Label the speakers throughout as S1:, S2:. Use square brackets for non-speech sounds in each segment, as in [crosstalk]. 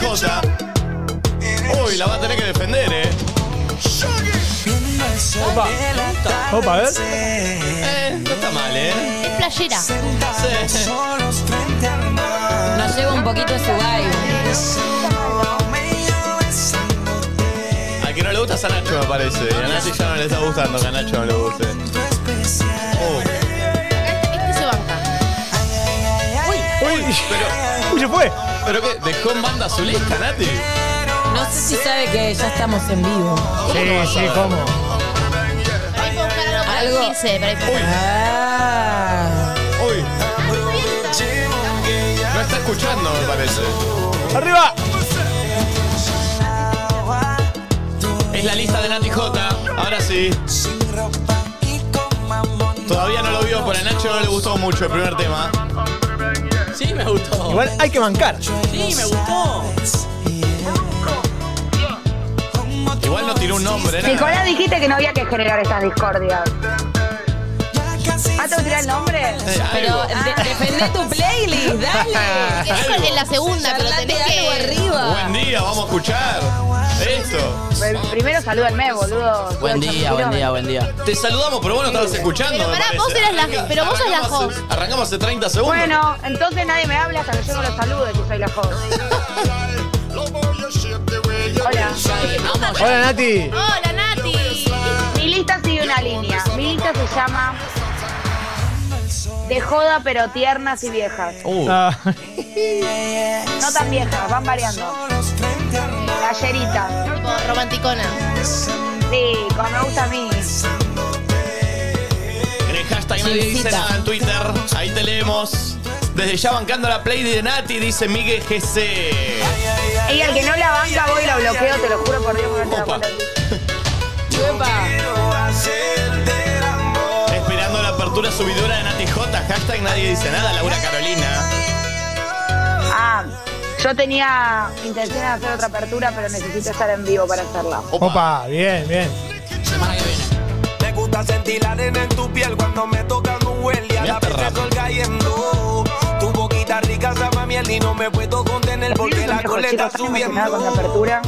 S1: J. Uy, la va a tener que defender, ¿eh?
S2: Opa. Opa, a ver.
S1: Eh, no está mal, ¿eh?
S3: Es playera.
S1: Sí.
S4: Nos lleva un poquito su vibe.
S1: Al que no le gusta es a Nacho, me parece. A Nacho ya no le está gustando que a Nacho no le guste. Oh,
S2: Uy,
S1: pero,
S2: uy, se fue.
S1: ¿Pero qué? ¿Dejó en banda su lista, Nati?
S4: No sé si sabe que ya estamos en vivo.
S2: Sí, sí, ¿cómo?
S3: Algo para
S4: Algo.
S3: el 15. Para ahí puedo-
S4: Ah.
S1: Uy. No está escuchando, me parece.
S2: ¡Arriba!
S1: Es la lista de Nati J. Ahora sí. Todavía no lo vio, pero a Nacho no le gustó mucho el primer tema.
S5: Sí, me gustó.
S2: Igual hay que bancar.
S5: Sí, me gustó.
S1: Igual no tiró un nombre, nada.
S6: Nicolás, dijiste que no había que generar estas discordias. ¿Ah, te voy a tirar el nombre?
S1: Eh,
S4: Pero
S1: algo.
S4: de- defendé tu playlist, dale. [laughs]
S3: Dijo en la segunda, pero
S4: Charlate
S3: tenés
S4: algo
S3: que.
S4: arriba.
S1: Buen día, vamos a escuchar. Esto.
S6: Pr- Primero salúdenme, boludo.
S5: Buen día, buen día, buen día.
S1: Te saludamos, pero vos no estabas escuchando.
S3: Pero
S1: me
S3: pará,
S1: parece.
S3: vos eras la-
S1: Arranca-
S3: pero vos sos la
S1: arrancamos
S3: host.
S1: hace- Arrancamos hace 30 segundos.
S6: Bueno, entonces nadie me habla hasta que yo no lo salude, que soy la host. Hola.
S2: Hola, Nati.
S3: Hola, Nati.
S6: Mi lista sigue una línea. Mi lista se llama De joda pero tiernas y viejas.
S1: Uh,
S2: Ah,
S6: No tan viejas, van variando. Galleritas.
S3: Tipo romanticona.
S6: Sí, como me gusta a mí.
S1: en el hashtag nadie dice
S4: Chivisita.
S1: nada en Twitter. Ahí te leemos. Desde ya bancando la play de Nati, dice Miguel GC.
S6: Y al que no la banca voy y lo bloqueo, te lo juro por Dios que no te lo
S1: Opa. Esperando la apertura subidora de Nati J. Hashtag nadie dice nada. Laura Carolina.
S6: Ah, yo tenía intención de hacer otra apertura, pero necesito estar en vivo para hacerla.
S1: Opa.
S2: Opa, bien, bien.
S5: Semana que viene.
S7: Me gusta sentir la arena en tu piel cuando me tocan un huele a la vez el
S1: rap.
S7: sol cayendo. Tu boquita rica sabe a miel y no me puedo contener
S6: Los
S7: porque
S6: pibes son
S7: la
S6: viejos,
S7: coleta
S6: chicos, están emocionados con la apertura.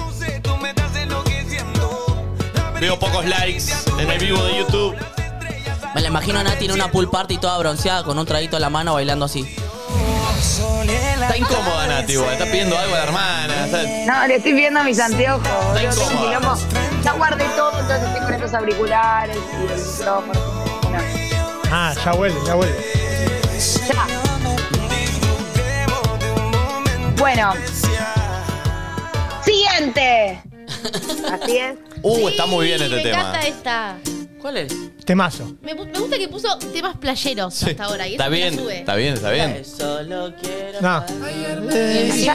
S1: Veo pocos likes en el vivo de YouTube.
S5: Me la imagino a Nati en una pool party toda bronceada con un traguito en la mano bailando así.
S1: Está incómoda Nati, igual. Está pidiendo algo a la hermana. Está-
S6: No, le estoy viendo mis anteojos. boludo, tengo un
S1: incómoda.
S6: quilombo. Ya guardé todo, entonces estoy con estos auriculares y el micrófono.
S2: Ah, ya vuelve, ya vuelve.
S6: ya. Bueno. Siguiente. Así es. [laughs]
S1: Uh, está muy bien este
S3: me
S1: tema.
S3: encanta esta.
S5: ¿Cuál es?
S2: Temazo.
S3: Me, pu- me gusta que puso temas playeros
S1: Sí.
S3: hasta ahora. Y
S1: Está
S3: eso me la
S1: bien,
S3: sube.
S1: está bien, está bien.
S5: Solo quiero.
S2: No.
S4: Y encima,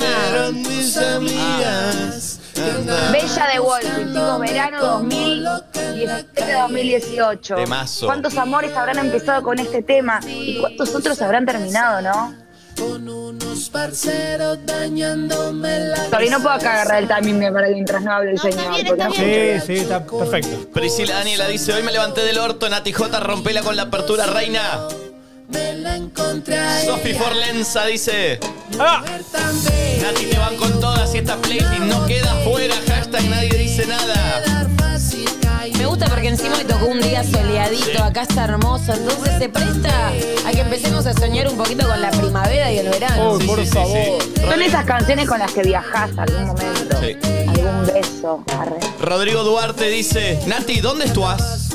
S6: Bella de Wolf, chicos, verano 2017-2018.
S1: Temazo.
S6: ¿Cuántos amores habrán empezado con este tema? ¿Y cuántos otros habrán terminado, no? Sorry, no puedo acá agarrar el timing para mientras no hable el
S3: No, está
S6: señor.
S3: bien,
S6: porque
S3: está
S6: no
S3: bien.
S2: Sí, sí, está perfecto.
S1: Priscila Daniela dice, hoy me levanté del orto, Nati J, rompela con la apertura, reina. Sofi Forlenza dice,
S2: ¡Ah!
S1: Nati te van con todas y esta playlist no queda fuera, hashtag nadie dice nada.
S4: me gusta porque encima le tocó un día soleadito, acá está hermoso, entonces se presta a que empecemos a soñar un poquito con la primavera y el verano.
S2: Uy, por
S1: Sí, sí, sí,
S2: favor.
S1: sí.
S6: Son esas canciones con las que viajás algún momento.
S1: Sí.
S6: Algún beso. Arre.
S1: Rodrigo Duarte dice, Nati, ¿dónde estás?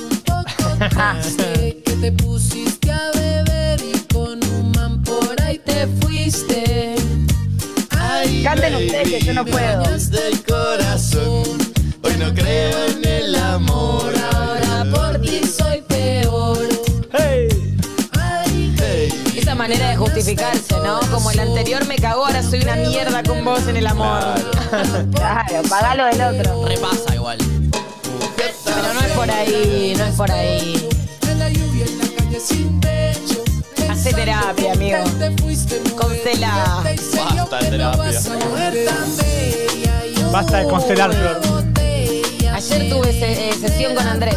S6: Ah, [laughs]
S4: te pusiste a beber y con un man por ahí te fuiste.
S6: canten ustedes que yo no puedo.
S1: Hoy no creo en el amor.
S4: Ahora por ti soy peor.
S2: ¡Hey!
S4: Esa manera de justificarse, ¿no? Como el anterior me cagó, ahora soy una mierda con vos en el amor.
S6: Claro, [laughs] pagalo del otro.
S5: Repasa igual.
S4: Pero no es por ahí, no es por ahí. Hace terapia, amigo. Constela.
S1: Basta de terapia.
S2: Basta de constelar, Flor.
S4: Ayer tuve se- eh, sesión con Andrés.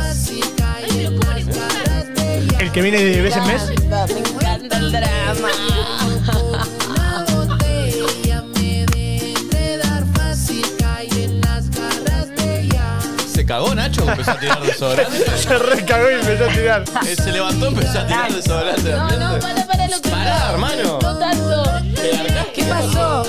S2: El que viene de vez en mes.
S4: Me encanta el drama.
S1: Se cagó Nacho, empezó a tirar desodorante. [laughs]
S2: Se recagó y empezó a tirar.
S1: Eh, se levantó, y empezó a tirar desodorante.
S4: No, no, para, para lo que
S1: Pará, hermano.
S4: no tanto. ¿Qué pasó?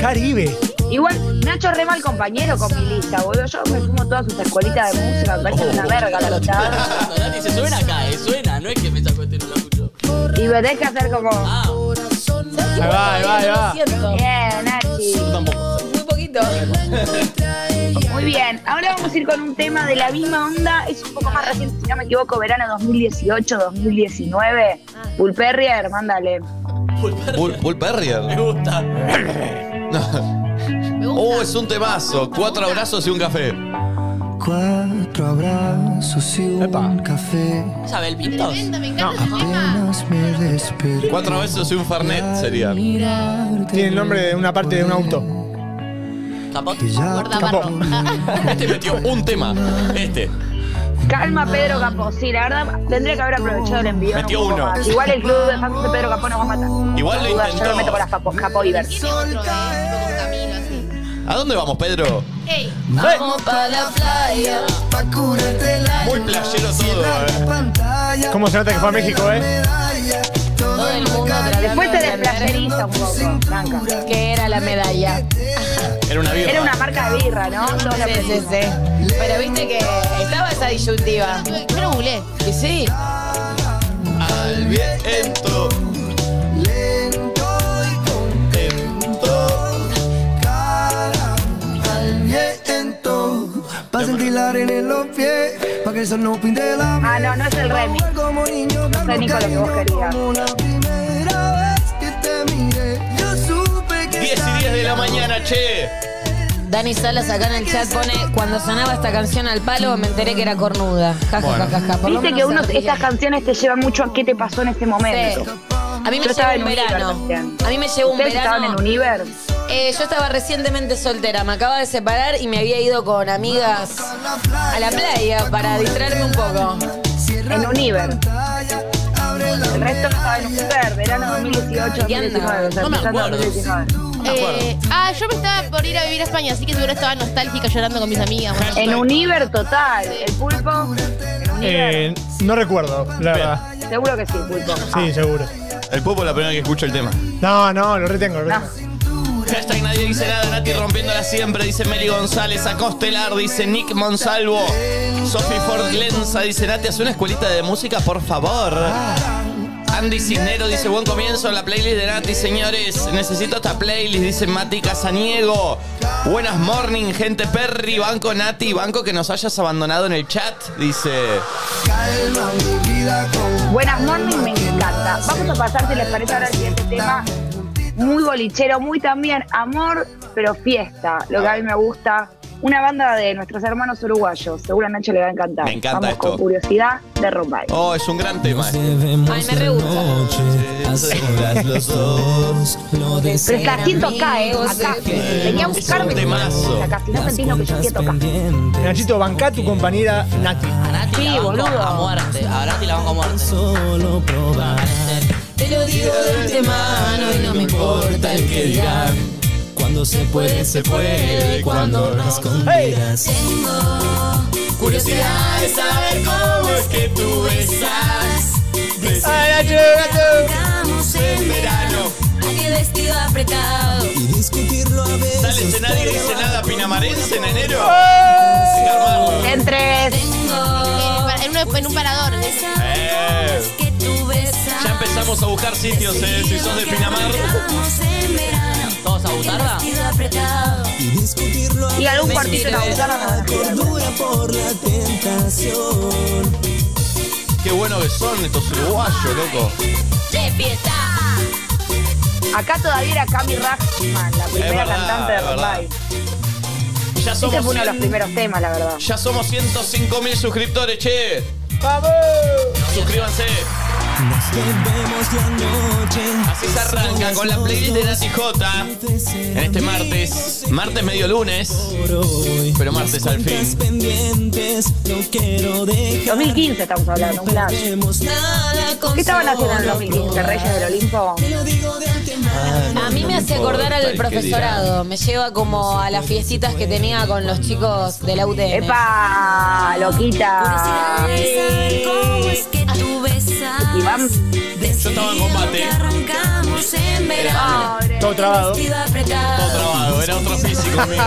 S2: Caribe.
S6: Igual, Nacho re mal compañero con mi lista, boludo. Yo me fumo todas sus escuelitas de música, me parece una verga la mitad.
S5: Nati se suena acá, eh, suena, no es que me sacó este y no lo escucho.
S6: Y me tenés que hacer como.
S5: Ah,
S2: Ahí va, ahí va, ahí va.
S6: Bien, Nachi.
S1: Yo tampoco.
S4: Muy poquito.
S6: Muy bien. Ahora vamos a ir con un tema de la misma onda. Es un poco más reciente, si no me equivoco, verano 2018-2019. Pulperrier, mándale.
S1: Bull, Bull Perrier.
S5: me gusta. [laughs]
S3: Me gusta.
S1: Oh, es un temazo. Cuatro abrazos y un café.
S8: Cuatro abrazos y un
S2: Epa.
S8: café.
S5: ¿Sabe el Pintos?
S3: Tremendo, me encanta ese tema.
S8: Apenas me desperté.
S1: Cuatro abrazos y un Fernet sería.
S2: Tiene el nombre de una parte de un auto.
S5: ¿Capot?
S3: Gorda
S2: Capó.
S3: barro. [laughs]
S1: Este metió un tema. Este.
S6: Calma, Pedro Capó. Sí, la verdad, tendría que haber aprovechado el envío.
S1: Metió uno.
S6: más. Igual el club de fans de Pedro Capó nos va a matar.
S1: Igual lo
S6: Duda, Yo
S1: intentó.
S6: lo meto con las Capó, Capó Ivers.
S3: Tiene otro, eh,
S1: ¿A dónde vamos, Pedro?
S3: Ey,
S4: Vamos para la playa.
S8: Pa' curarte la
S1: Muy playero todo, eh.
S2: ¿Cómo se nota que fue a México, eh?
S4: Todo el mundo
S6: Después
S4: entender
S6: desplayeriza un poco, Blanca.
S4: que era la medalla. [laughs]
S1: Era una birra.
S6: Era una marca de birra, ¿no? Todos la
S4: Sí, sí. Pero viste que estaba esa disyuntiva.
S3: yo lo googleé.
S4: Y sí.
S1: Al viento.
S8: Pa' sentir la arena en los pies. Pa' que el sol no pinte la
S6: Ah, no, no es el remix.
S8: Como niño
S6: No sé, Nico, lo que vos querías.
S8: Como la primera vez que te miré. Yo supe que
S1: 10 y 10 de la mañana, che.
S4: Dani Salas acá en el chat pone, cuando sonaba esta canción al palo me enteré que era cornuda. Ja, ja, ja, ja, ja. Por lo
S6: Viste
S4: menos
S6: que uno,
S4: se ríe.
S6: estas canciones te llevan mucho a qué te pasó en ese momento.
S4: Sí. A mí me
S6: Yo estaba
S4: llevó un
S6: Univer
S4: verano. A mí me llevó un
S6: ¿Ustedes estaban
S4: verano.
S6: en Univer?
S4: Eh, yo estaba recientemente soltera, me acaba de separar y me había ido con amigas a la playa para distraerme un poco.
S6: En Univer. El resto estaba en Univer, verano 2018,
S4: ¿Qué anda?
S6: 2019. O sea,
S5: No me acuerdo.
S6: 2019.
S3: Eh, ah, yo me estaba por ir a vivir a España, así que seguro estaba nostálgica llorando con mis amigas. Bueno,
S6: En Univer total. El pulpo. En.
S2: Eh, no recuerdo, la verdad.
S6: Seguro que sí, pulpo.
S2: Sí, seguro.
S1: El Popo es la primera que escucha el tema.
S2: No, no, lo retengo, lo
S6: No.
S1: Hashtag nadie dice nada, Nati rompiéndola siempre, dice Meli González, Acostelar, dice Nick Monsalvo, Sophie Ford Lenza, dice Nati, haz una escuelita de música, por favor. Andy Cisnero dice, buen comienzo, la playlist de Nati, señores. Necesito esta playlist, dice Mati Casaniego. Buenas morning, gente Perry, banco Nati, banco que nos hayas abandonado en el chat, dice.
S8: calma mi vida con
S6: Buenas morning, me encanta. Vamos a pasar, si les parece, ahora al siguiente tema. Muy bolichero, muy también amor, pero fiesta. Lo que a mí me gusta. Una banda de nuestros hermanos uruguayos. Seguro a Nacho le va a encantar.
S1: Me encanta
S6: Vamos
S1: esto.
S6: con curiosidad de Rombay.
S1: Oh, es un gran tema.
S4: Ay, me re gusta.
S6: Pero la siento acá, ¿eh? Acá. Venía a buscarme.
S1: Es un temazo.
S6: Acá, si no sentís lo que yo siento acá.
S2: Nachito, banca a tu compañera Nati.
S5: A Nati
S6: Sí, boludo.
S5: a muerte. A Nati la banco a muerte.
S4: Te lo digo de antemano y no me importa el que dirán.
S9: Cuando se puede, se puede. Cuando no escondidas. Curiosidad de saber cómo es que tú estás.
S2: ¡Ay, Nacho,
S9: Estamos en verano.
S4: Aquel vestido apretado.
S9: Y discutirlo a veces.
S1: Sale ese nadie dice nada pinamarense en enero.
S6: En tres.
S3: eh, en, un, en un parador.
S1: Eh,
S4: besas.
S1: Ya empezamos a buscar sitios, eh, si sos de Pinamar.
S5: ¿Todos a Butarda?
S9: Y discutirlo a
S6: Y algún
S9: por la tentación.
S1: Qué bueno que son estos uruguayos, loco.
S4: De fiesta.
S6: Acá todavía era Cami Rachman, la primera
S1: verdad,
S6: cantante de. Rombay.
S1: Ya somos,
S6: fue uno de los
S1: 100
S6: primeros temas, la verdad.
S1: ya somos 105 mil suscriptores, che.
S2: ¡Vamos!
S1: Suscríbanse.
S9: Nos bebemos la noche.
S1: Así se arranca con la playlist de Nati J. En este martes. Martes medio lunes. Pero martes al fin.
S9: pendientes, no quiero dejar.
S6: 2015 estamos hablando, un flash. ¿Qué estaban haciendo en el 2015? ¿Reyes del Olimpo?
S4: A mí me hace acordar al profesorado. Me lleva como a las fiestitas que tenía con los chicos de la UTM.
S6: ¡Epa! ¡Loquita!
S10: ¿Cómo
S1: Yo estaba en combate.
S10: Arrancamos en verano.
S2: Todo trabado.
S1: Todo trabado, era otro físico mío.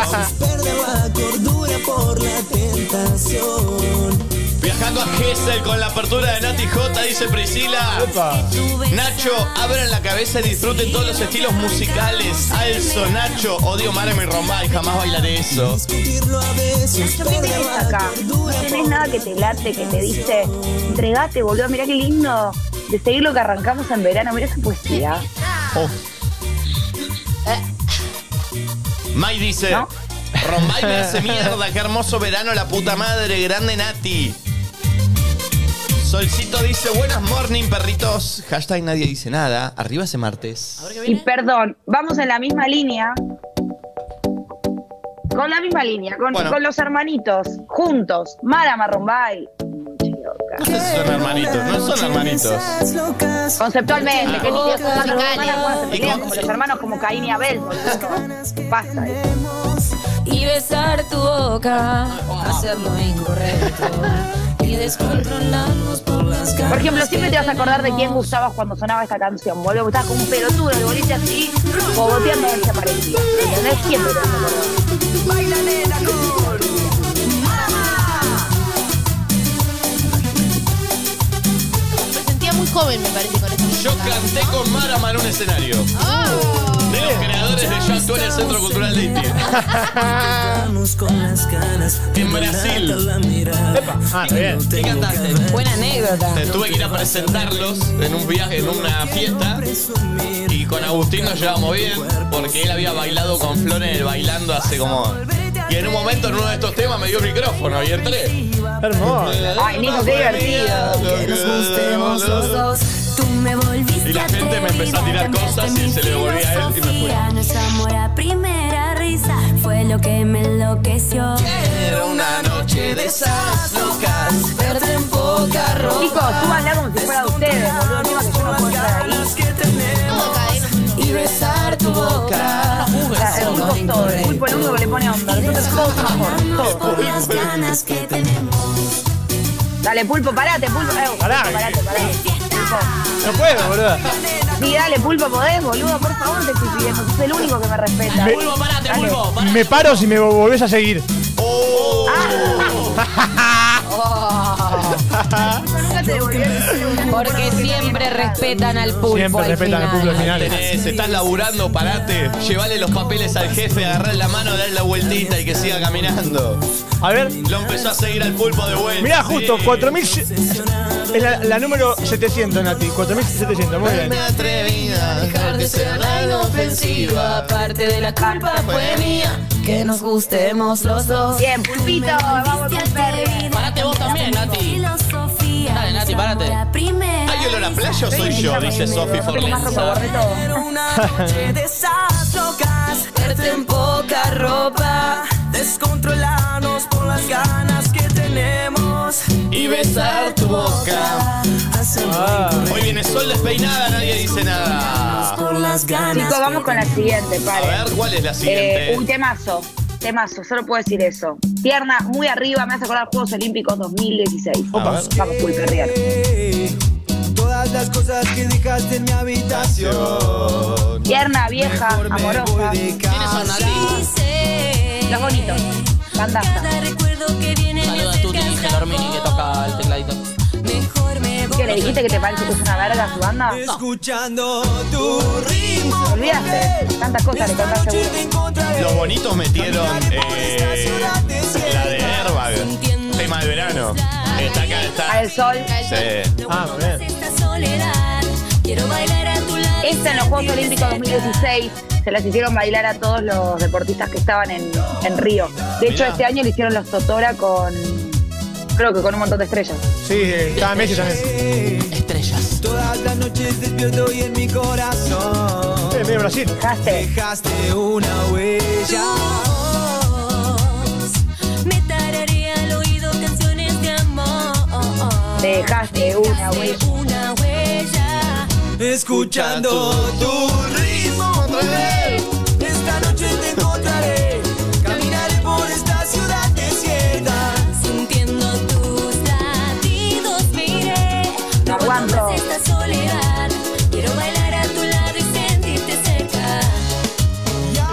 S1: Viajando a Gessel con la apertura de Nati J, dice Priscila. Nacho, abran la cabeza y disfruten todos los estilos musicales. Alzo, Nacho, odio Márame y Rombay, jamás bailaré eso.
S6: Nacho, ¿qué tenés acá? No tenés nada que te late, que te dice, entregate, boludo, mirá qué lindo de seguir lo que arrancamos en verano, mirá esa poesía.
S1: Oh. Mai dice,
S6: ¿No?
S1: Rombay me hace [laughs] mierda, qué hermoso verano, la puta madre, grande Nati. Solcito dice, buenas morning, perritos. Hashtag nadie dice nada. Arriba ese martes.
S6: Y perdón, vamos en la misma línea. Con la misma línea, con,
S1: Bueno.
S6: con los hermanitos, juntos. Mara Marrombay.
S1: No sé si son hermanitos, no son hermanitos.
S6: Conceptualmente, ¿qué
S3: Oh,
S6: ni
S3: musicales.
S6: Juan se
S1: Y
S6: pelean
S1: con-
S6: como los hermanos como Caín y Abel. boludo. Basta. eh.
S4: Y besar tu boca, hacer lo incorrecto.
S10: Y por las
S6: Por ejemplo, siempre te vas a acordar de quién gustabas cuando sonaba esta canción. Boludo, gustabas como un pelotudo de boliche así, boboteando a ver si aparecía. ¿Entendés? Siempre te vas a acordar.
S3: Me sentía muy joven, me parece, con esta
S1: Yo canté con Marama en un escenario. De los creadores de Yo actué en el Centro Cultural de Haití. En Brasil.
S2: Epa. Ah, está bien.
S5: ¿Qué cantaste?
S4: Buena anécdota.
S1: Eh, Tuve que ir a presentarlos en un viaje, en una fiesta. Y con Agustín nos llevamos bien, porque él había bailado con Flor en el bailando hace como. Y en un momento en uno de estos temas me dio el micrófono y entré.
S2: Hermoso.
S6: Ay, Nico, qué divertido.
S10: que nos gustemos los dos. Tú me volviste
S1: Y la gente me empezó a tirar cosas y se le devolvía a él y me fui.
S10: Nuestro amor a primera risa fue lo que me enloqueció.
S1: Era una noche de esas locas.
S4: Verte en poca ropa.
S6: Chicos, súbanla como si fuera de ustedes, boludo. Encima que yo no puedo estar ahí.
S4: Y besar tu boca.
S6: O sea, el pulpo es todo. El pulpo es el único que le pone onda. Nosotros todos somos todos.
S10: Por las ganas que tenemos.
S6: Dale, pulpo, parate, pulpo. Eh,
S2: Pará.
S6: pulpo, parate, parate. Pulpo.
S2: No puedo, boludo.
S6: Sí, dale, pulpo, podés, boludo. Por favor, te estoy pidiendo. Sos el único que me respeta.
S2: Me-
S5: Pulpo, parate,
S6: Dale.
S5: pulpo. parate.
S2: Me paro si me volvés a seguir. [laughs] [laughs] [laughs]
S1: Oh.
S6: El-
S4: Porque siempre respetan al pulpo.
S2: Siempre
S4: al
S2: respetan al pulpo al
S4: final.
S1: Tenés, estás laburando, parate. Llevale los papeles al jefe, agarrarle la mano, darle la vueltita y que siga caminando.
S2: A ver.
S1: Lo empezó a seguir al pulpo de vuelta.
S2: Mirá, justo,
S1: Sí.
S2: 4000. Es la, la número 700, Nati. 4700, muy bien.
S1: Me atreví a
S4: Dejar de ser la inofensiva. Parte de la culpa fue mía. Que nos gustemos los dos.
S6: Bien, pulpito, vamos Perry.
S5: Parate vos también, Nati.
S10: Filosofía.
S5: Dale, Nati,
S10: a primera
S1: ¿Hay olor a playa o soy yo? Dice Sofi
S6: Tengo más ropa, todo.
S9: Era una noche de esas locas.
S4: Verte en poca ropa.
S9: Descontrolarnos por las ganas que tenemos.
S1: Y besar tu boca.
S2: Ah.
S1: Hoy viene sol despeinada, nadie dice nada.
S9: Por las ganas.
S6: Chicos, vamos con la siguiente,
S1: A
S6: pare.
S1: ver, ¿cuál es la
S6: Eh,
S1: siguiente?
S6: un temazo. Temazo, solo puedo decir eso. Tierna, muy arriba, me hace acordar Juegos Olímpicos 2016.
S1: A ver.
S6: Vamos, pulpo, arriba.
S8: Todas las cosas que dejaste en mi habitación.
S6: Tierna, vieja, amorosa. Los bonitos.
S10: Me
S5: Saluda a
S10: hace
S5: Tuti Gelormini que toca el tecladito.
S6: ¿Qué le dijiste que te parece que es una verga su banda?
S9: Escuchando tu ritmo.
S6: ¿Te olvidaste? Tantas cosas le contaste seguro.
S1: Los bonitos metieron eh, la de Airbag, tema de verano. Está acá,
S6: A
S1: está.
S6: el sol.
S1: Sí.
S2: Ah.
S10: Esta
S6: en los Juegos Olímpicos 2016 se las hicieron bailar a todos los deportistas que estaban en, en Río. De hecho,
S1: Mirá.
S6: este año lo hicieron los Totora con. Creo que con un montón de estrellas.
S2: Sí, eh, estaba Messi también.
S5: Estrellas.
S8: Todas despierto y en mi corazón.
S2: Eh, medio Brasil.
S6: Dejaste.
S8: Dejaste una huella.
S10: Me tararía al oído canciones de amor.
S6: Dejaste una huella.
S10: Una huella.
S8: Escuchando tu ritmo. Esta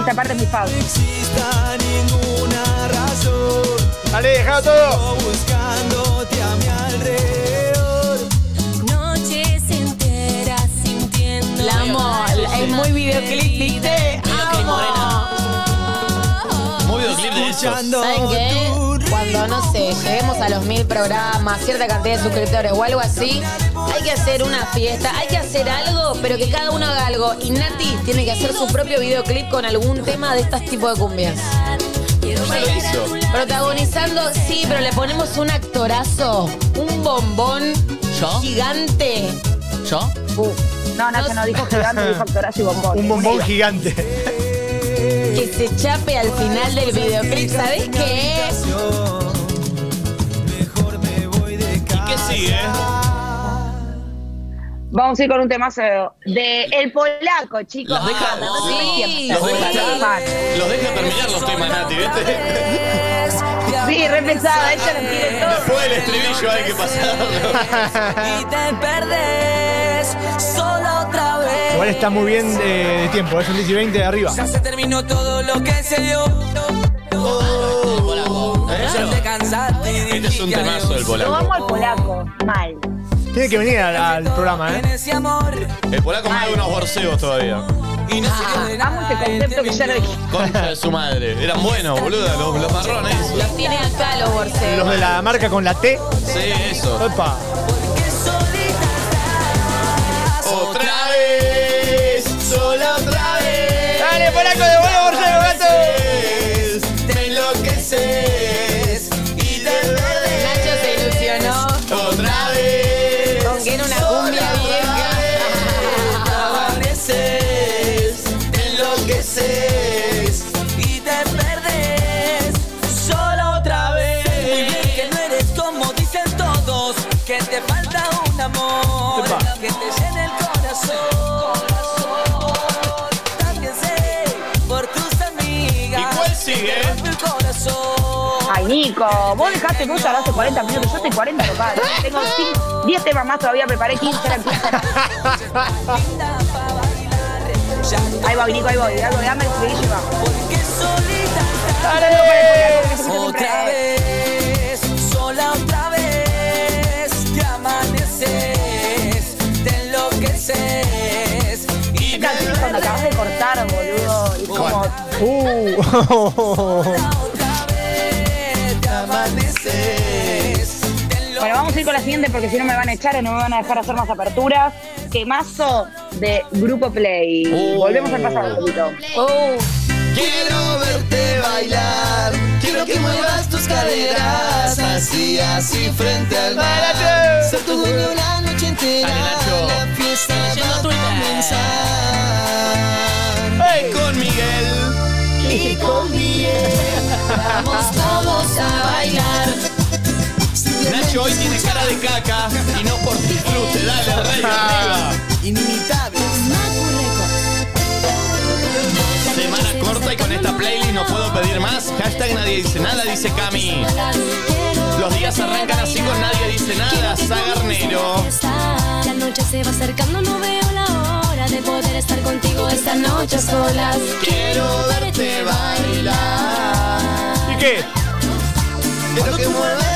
S8: Esta
S6: parte es mi
S8: No
S6: favorita.
S8: exista ninguna razón.
S2: Dale, dejado todo.
S8: Buscándote a mi alrededor.
S10: Noches enteras sintiendo.
S4: La amo. Es muy videoclip, ¿viste?
S1: Muy videoclip de esos.
S4: Cuando, no sé, lleguemos a los mil programas, cierta cantidad de suscriptores o algo así, hay que hacer una fiesta, hay que hacer algo, pero que cada uno haga algo. Y Nati tiene que hacer su propio videoclip con algún tema de estos tipos de cumbias.
S1: Ya lo hizo.
S4: Protagonizando, sí, pero le ponemos un actorazo, un bombón
S5: ¿Yo?
S4: gigante.
S5: ¿Yo?
S6: Uh, no, Nacho no dijo [laughs] gigante, dijo actorazo y bombón.
S2: Un bombón gigante.
S4: Que se chape al final del videoclip, ¿sabés qué?
S8: Mejor me voy de
S1: ¿Y qué sigue?
S6: Vamos a ir con un temazo de El Polaco, chicos.
S1: Los deja-
S6: no,
S4: Sí,
S1: Los deja,
S6: sí.
S1: los deja terminar los temas, Nati, ¿viste?
S6: Sí, re pesada, ella lo quiere todo.
S1: Después del estribillo hay que pasarlo.
S8: y te perdés solo otra vez.
S2: Igual está muy bien de, de tiempo. Es un 10 y 20 de arriba.
S8: Ya se terminó todo lo que se dio. Ya te cansaste y
S1: Este es un temazo del
S6: Lo
S1: polaco.
S6: vamos al polaco, mal.
S2: Tiene que venir al, al programa, ¿eh?
S1: El polaco me da unos borseos todavía.
S8: Y no sirvió de
S6: Amo este concepto que ya lo dije.
S1: Concha de su madre. Eran buenos, boluda, los, los marrones.
S4: Los tiene acá los borseos.
S2: Los de la marca con la T.
S1: Sí, eso.
S2: Opa.
S1: Otra vez, sola otra vez.
S2: Dale, polaco, devuelve borseo, gato.
S1: Te enloqueces
S6: Nico, vos dejaste mucho hace 40 minutos. Yo estoy 40 total. Tengo 5, 10 temas más todavía, preparé 15, eran 15.
S8: Linda pa' bailar, ya no
S6: Ahí voy, Nico, ahí voy. Dame dame el estribillo y va.
S8: porque solita estás.
S6: Saludos para el polaco, que se escucha
S8: Otra vez, sola otra vez, te amaneces, te enloqueces y
S6: cuando acabas de cortar, boludo. Y como,
S2: Uh.
S6: Bueno, vamos a ir con la siguiente porque si no me van a echar o no me van a dejar hacer más aperturas. Temazo de Grupo Play.
S1: Uh.
S6: Volvemos al pasado un poquito.
S4: Oh,
S1: Quiero verte bailar, quiero que muevas tus caderas así, así frente al mar. Ser tu dueño la noche entera, la fiesta
S5: Leyendo
S1: va a comenzar. Y con Miguel y con Miguel [laughs]
S10: Vamos todos a bailar.
S1: Nacho hoy tiene cara de caca y no por disfrute, dale rey arriba.
S8: inimitable.
S1: Semana corta y con esta playlist no puedo pedir más. Hashtag nadie dice nada, dice Cami. Los días arrancan así con nadie dice nada, Sagarnero.
S10: La noche se va acercando, no veo la hora de poder estar contigo esta noche solas.
S1: Quiero verte bailar.
S2: ¿Y qué?
S1: Quiero que muevas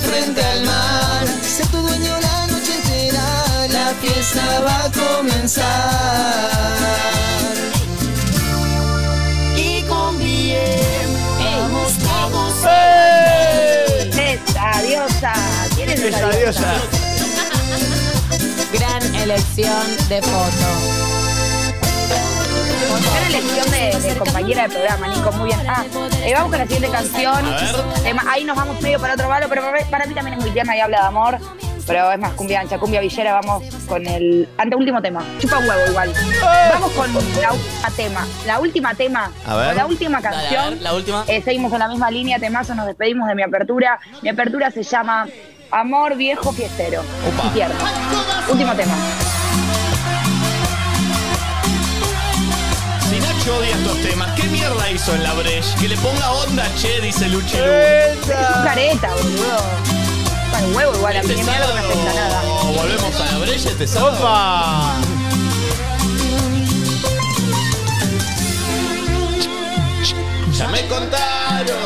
S8: frente al mar. Sé tu dueño la noche entera, la fiesta va a comenzar. Y con bien,
S2: vamos todos ¡Hey! ¡Eh! Esa diosa, ¿quién es esa diosa?
S4: Gran elección de foto.
S6: Gran elección de, de compañera de programa, Nico, muy bien. Ah, eh, vamos con la siguiente canción. Tema- ahí nos vamos medio para otro lado, pero para, para mí también es muy tierna y habla de amor. Pero es más cumbia ancha, cumbia villera, vamos con el anteúltimo tema. Chupa un huevo igual. Vamos con la última tema. La última tema.
S1: A ver.
S6: con La última
S5: Dale,
S6: canción.
S5: ver, la última.
S6: Eh, seguimos en la misma línea, temazo, nos despedimos de mi apertura. Mi apertura se llama Amor Viejo Fiestero.
S1: Opa.
S6: Y tierno. Último tema.
S1: Nacho odia estos temas, ¿qué mierda hizo en la Breche? Que le ponga onda, che, dice Luchi Lu.
S6: Es un careta, boludo. Para huevo igual, a mí
S1: Este
S6: mierda no afecta nada.
S1: volvemos a la Breche este sábado.
S2: ¡Opa!
S1: Ya me contaron.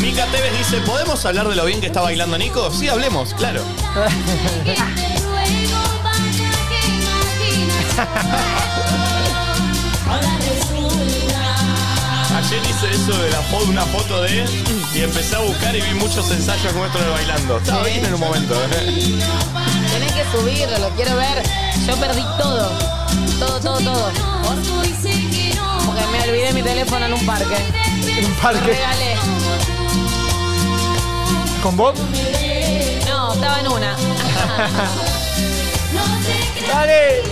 S1: Mica Tevez dice, ¿podemos hablar de lo bien que está bailando Nico? Sí, hablemos, claro. [laughs] Ayer hice eso de la foto, una foto de él y empecé a buscar y vi muchos ensayos nuestros de bailando. Estaba bien en un momento. ¿eh?
S4: Tenés que subirlo, lo quiero ver. Yo perdí todo. Todo, todo, todo. Porque me olvidé mi teléfono en un parque.
S2: En un parque.
S4: regalé.
S2: ¿Con vos?
S4: No, estaba en una. [laughs]
S2: ¡Dale!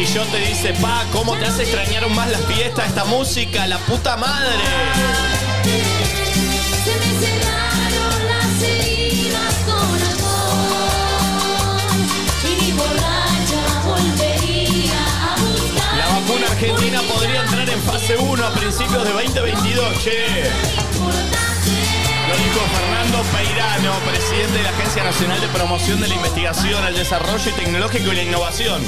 S1: Guillón te dice, pa, ¿cómo te hace extrañar más la fiesta, esta música, la puta madre?
S10: Se me cerraron las heridas con amor y mi borracha volvería a buscar.
S1: La vacuna argentina podría entrar en fase 1 a principios de 2022, che. Fernando Peirano, presidente de la Agencia Nacional de Promoción de la Investigación, el Desarrollo Tecnológico y la Innovación.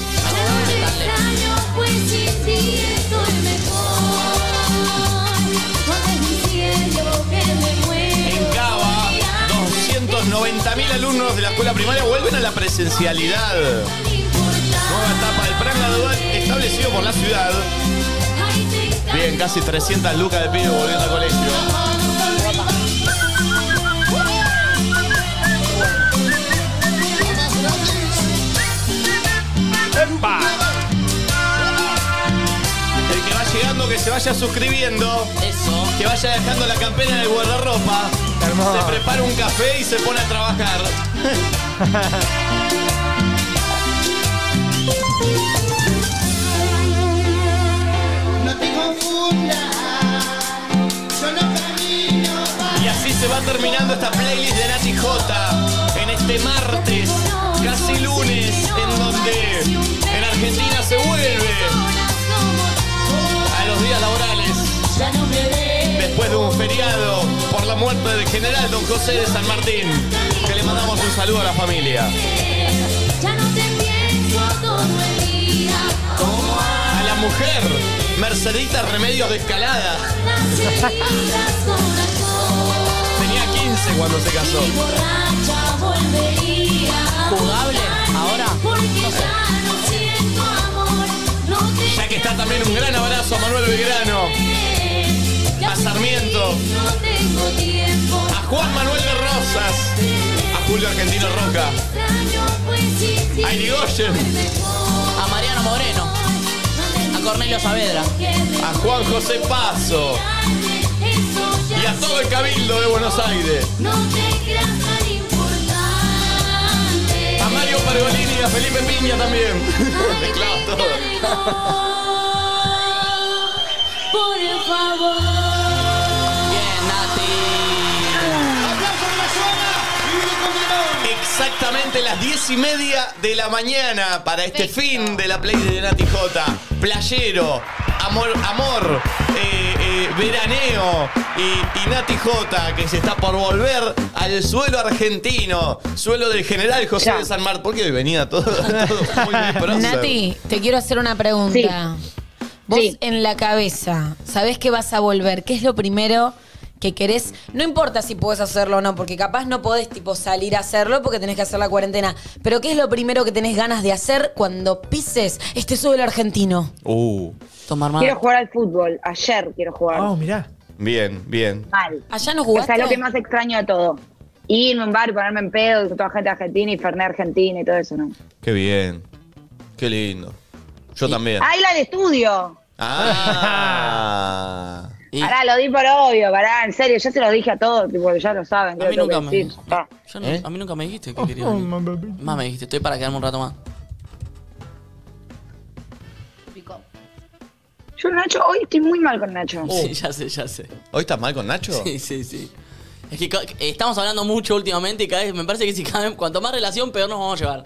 S1: En Cava, 290.000 alumnos de la escuela primaria vuelven a la presencialidad. Nueva etapa del plan gradual establecido por la ciudad. Bien, casi 300 lucas de pibe volviendo al colegio. ¡Epa! El que va llegando, que se vaya suscribiendo.
S5: Eso.
S1: Que vaya dejando la campera en el guardarropa.
S2: Hermoso.
S1: Se prepara un café y se pone a trabajar. [laughs]
S11: No te confundas, yo no camino
S1: Y así se va terminando esta playlist de Nati J en este martes, del general don José de San Martín, que le mandamos un saludo a la familia. A la mujer, Mercedita Remedios de Escalada. Tenía 15 cuando se casó.
S5: ¿Jugable? ¿Ahora?
S10: Ya
S1: que está también un gran abrazo a Manuel Belgrano, a Sarmiento,
S10: no tengo tiempo.
S1: a Juan Manuel de Rosas, a Julio Argentino Roca, a Irigoyen,
S5: A Mariano Moreno. A Cornelio Saavedra.
S1: a Juan José Paso y a todo el cabildo de Buenos Aires.
S10: no te creas tan importante.
S1: A Mario Pergolini y a Felipe Piña también. [laughs] Mezclado todo.
S10: Por favor.
S1: Exactamente las diez y media de la mañana para este
S3: Perfecto.
S1: fin de la play de Nati J. Playero, amor, amor, eh, eh, veraneo y, y Nati J que se está por volver al suelo argentino, suelo del general José
S6: Ya.
S1: de San Martín. ¿Por qué hoy venía todo, todo muy [laughs] prócer?
S4: Nati, te quiero hacer una pregunta. Vos
S6: Sí.
S4: en la cabeza, ¿sabés que vas a volver? ¿Qué es lo primero que querés? No importa si podés hacerlo o no, porque capaz no podés tipo salir a hacerlo porque tenés que hacer la cuarentena. Pero ¿qué es lo primero que tenés ganas de hacer cuando pises este suelo argentino?
S1: Uh,
S5: Toma, hermano.
S6: Quiero jugar al fútbol. Ayer quiero jugar.
S2: Oh, mirá.
S1: Bien, bien.
S6: Mal.
S4: ¿Allá no
S6: O
S4: jugaste?
S6: sea, es lo que más extraño de todo. Irme a un bar y ponerme en pedo con toda gente argentina y Fernet argentina y todo eso, ¿no?
S1: Qué bien. Qué lindo. Yo también.
S6: ¡Ay, la de estudio!
S1: Ah.
S5: Y
S6: Pará, lo di por obvio, pará, en serio, ya se lo dije a todos, tipo, ya lo saben.
S5: a mí nunca me.
S6: decir, ya está.
S5: yo no-
S1: ¿Eh?
S5: A mí nunca me dijiste que querías venir. Más me dijiste, estoy para quedarme un rato más.
S6: Yo, Nacho, hoy estoy muy mal con Nacho.
S5: Sí, ya sé, ya sé.
S1: ¿Hoy estás mal con Nacho?
S5: Sí, sí, sí. Es que ca- estamos hablando mucho últimamente y cada vez me parece que si cada vez, cuanto más relación, peor nos vamos a llevar.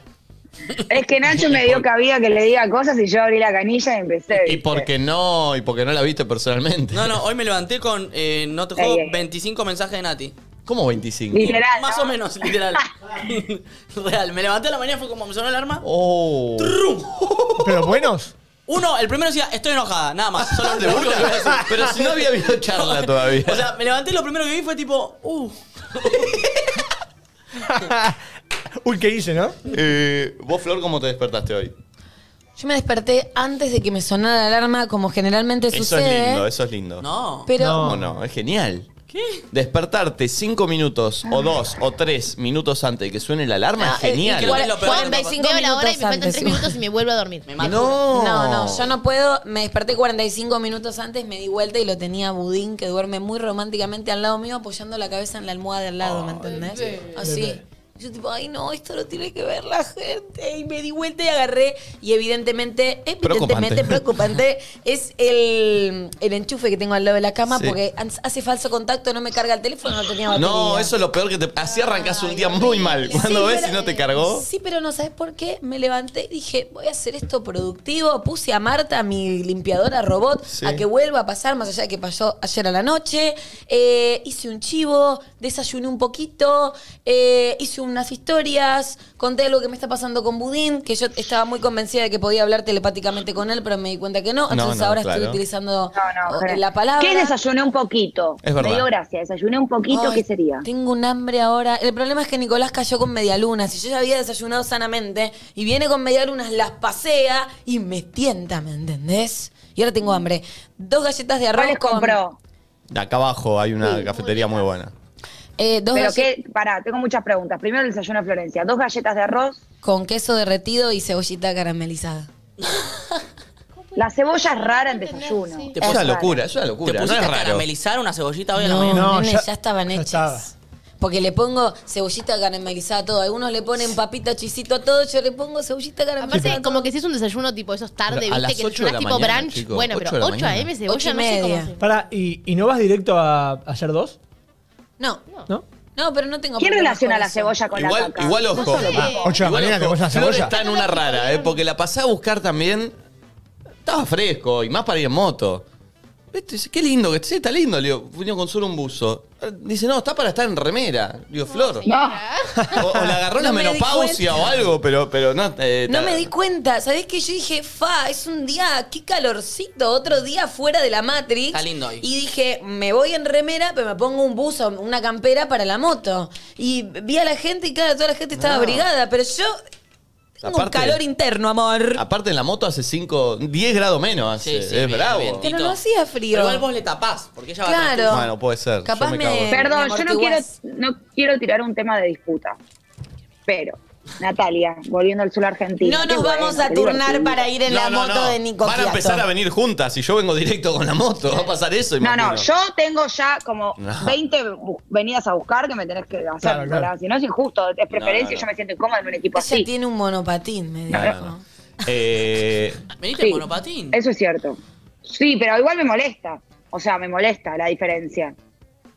S6: Es que Nacho [laughs] me dio cabida que le diga cosas y yo abrí la canilla y empecé.
S1: Y
S6: ¿viste?
S1: porque no, y porque no la viste personalmente.
S5: No, no, hoy me levanté con, eh, no te juego,
S6: ey.
S5: 25 mensajes de Nati.
S1: ¿Cómo 25?
S6: Literal.
S5: Más
S6: ¿no?
S5: o menos, literal. [laughs] Real. Me levanté a la mañana, fue como me sonó la alarma.
S1: Oh.
S2: ¿Pero buenos?
S5: Uno, el primero decía, estoy enojada, nada más. Solo [laughs] lo único que voy a decir.
S1: Pero si no había habido charla todavía.
S5: O sea, me levanté y lo primero que vi fue tipo, uh.
S2: Uy, ¿qué hice, no?
S1: Eh, ¿Vos, Flor, cómo te despertaste hoy?
S4: Yo me desperté antes de que me sonara la alarma, como generalmente
S1: Eso
S4: sucede.
S1: es lindo, eso es lindo.
S5: No.
S4: Pero
S1: ¿Cómo no? Es genial. ¿Qué? Despertarte cinco minutos o dos o tres minutos antes de que suene la alarma
S4: Ah,
S1: es
S4: eh,
S1: genial.
S4: que
S5: Es lo peor.
S4: 45
S3: Veo la hora y
S4: minutos
S3: me faltan
S4: antes.
S3: tres minutos y me vuelvo a dormir. [laughs]
S5: Me mato.
S1: No.
S4: No, no, yo no puedo. Me desperté 45 minutos antes, me di vuelta y lo tenía a Budín, que duerme muy románticamente al lado mío, apoyando la cabeza en la almohada de al lado, ¿me entendés? Así. Yo tipo, ay no, esto lo tiene que ver la gente. Y me di vuelta y agarré. Y evidentemente, evidentemente
S1: Preocupante.
S4: preocupante, es el, el enchufe que tengo al lado de la cama
S1: Sí.
S4: porque hace falso contacto, no me carga el teléfono, no tenía batería.
S1: No, eso es lo peor que te. Así arrancas un día muy mal. Cuando
S4: Sí,
S1: ves
S4: pero-
S1: y no te cargó.
S4: Sí, pero no sabes por qué. Me levanté y dije, voy a hacer esto productivo. Puse a Marta, mi limpiadora robot,
S1: Sí.
S4: a que vuelva a pasar, más allá de que pasó ayer a la noche. Eh, hice un chivo, desayuné un poquito, eh, hice unas historias, conté algo que me está pasando con Budín, que yo estaba muy convencida de que podía hablar telepáticamente con él, pero me di cuenta que no. Entonces
S1: no,
S4: ahora
S1: claro.
S4: estoy utilizando
S6: No, no,
S4: eh, la palabra.
S6: ¿Qué desayuné un poquito?
S1: Es verdad.
S6: Me dio gracia, desayuné un poquito,
S4: Ay,
S6: ¿qué sería?
S4: Tengo un hambre ahora. El problema es que Nicolás cayó con medialunas y yo ya había desayunado sanamente y viene con medialunas, las pasea y me tienta, ¿me entendés? Y ahora tengo hambre. Dos galletas de arroz
S6: ¿Cuáles
S4: con...
S6: compró?
S1: Acá abajo hay una cafetería muy buena.
S4: Eh, dos
S6: Pero qué, pará, tengo muchas preguntas. Primero el desayuno de Florencia, dos galletas de arroz.
S4: con queso derretido y cebollita caramelizada. [laughs]
S6: La cebolla es rara en desayuno.
S3: Sí.
S5: Te
S1: Es una locura, es una
S5: ¿Te
S1: locura. No es
S5: a
S1: raro.
S5: caramelizar una cebollita hoy a la
S4: No,
S5: mañana?
S2: No,
S4: nene,
S2: ya-
S4: ya, estaban
S2: ya
S4: hechas.
S2: estaba.
S4: Porque le pongo cebollita caramelizada a todo. Algunos le ponen papita chisito a todo. Yo le pongo cebollita caramelizada.
S3: Aparte,
S4: a
S3: como que si es un desayuno tipo esos tarde,
S1: Pero
S3: viste,
S1: las
S3: que
S1: 8 de
S3: desayunás
S1: la
S3: tipo
S1: mañana,
S3: brunch. bueno,
S1: 8
S3: pero
S1: de la
S3: 8
S1: mañana.
S3: a.m. cebolla, no sé cómo
S4: media.
S3: se...
S2: Para, ¿y, ¿y no vas directo a, a hacer dos?
S4: No,
S2: ¿No?
S4: no, pero no tengo
S6: ¿Quién
S4: problemas
S6: relaciona
S4: con
S6: la
S4: eso.
S6: cebolla con
S1: Igual,
S6: la caca?
S1: igual ojo.
S6: solo caca.
S2: Ocho de la
S1: Igual,
S2: mañana te
S1: ojo,
S2: una
S1: Flor
S2: cebolla.
S1: está en una rara, ¿eh? Porque la pasé a buscar también. Estaba fresco y más para ir en moto. ¿Viste? Dice, qué lindo que sí, está lindo. Le digo, vino con solo un buzo. Dice, no, está para estar en remera. Digo, Flor.
S6: No.
S1: O, o le agarró la
S4: No me di
S1: menopausia o algo, pero, pero no. eh,
S4: No
S1: ta-
S4: me di cuenta, ¿sabés qué? Yo dije, fa, es un día, qué calorcito, otro día fuera de la Matrix.
S5: Está lindo hoy.
S4: Y dije, me voy en remera, pero me pongo un buzo, una campera para la moto. Y vi a la gente y claro, toda la gente estaba
S1: No.
S4: abrigada, pero yo tengo
S1: Aparte-
S4: un calor interno, amor.
S1: Aparte en la moto hace 5, 10 grados menos. Hace,
S5: Sí, sí,
S1: es
S5: bien,
S1: bravo.
S5: bien.
S4: Pero no hacía frío.
S5: Pero igual vos le tapás, porque ella va
S4: Claro.
S5: atrás
S1: Bueno, puede ser.
S4: Capaz
S1: Yo me,
S4: me-
S1: cago.
S6: Perdón,
S4: Me
S6: yo no quiero,
S4: amortiguás.
S6: no quiero tirar un tema de disputa. Pero, Natalia, volviendo al sur argentino.
S4: No
S6: qué
S4: nos
S6: bueno,
S4: vamos a turnar para ir en la
S1: No, no,
S4: moto
S1: no.
S4: de Nico
S1: Van a empezar a venir juntas y yo vengo directo con la moto. Va a pasar eso,
S6: No,
S1: imagino.
S6: no, yo tengo ya como [laughs]
S1: No.
S6: 20 bu- venidas a buscar que me tenés que hacer.
S2: Claro, claro.
S6: ¿verdad? Si no es injusto, es preferencia,
S1: No, no.
S6: yo me siento incómoda en un equipo
S4: Ella
S6: así.
S4: tiene un monopatín, me dijo.
S1: No, no, no. Eh, [laughs]
S5: ¿Veniste
S6: Sí,
S5: en monopatín?
S6: Eso es cierto. Sí, pero igual me molesta. O sea, me molesta la diferencia.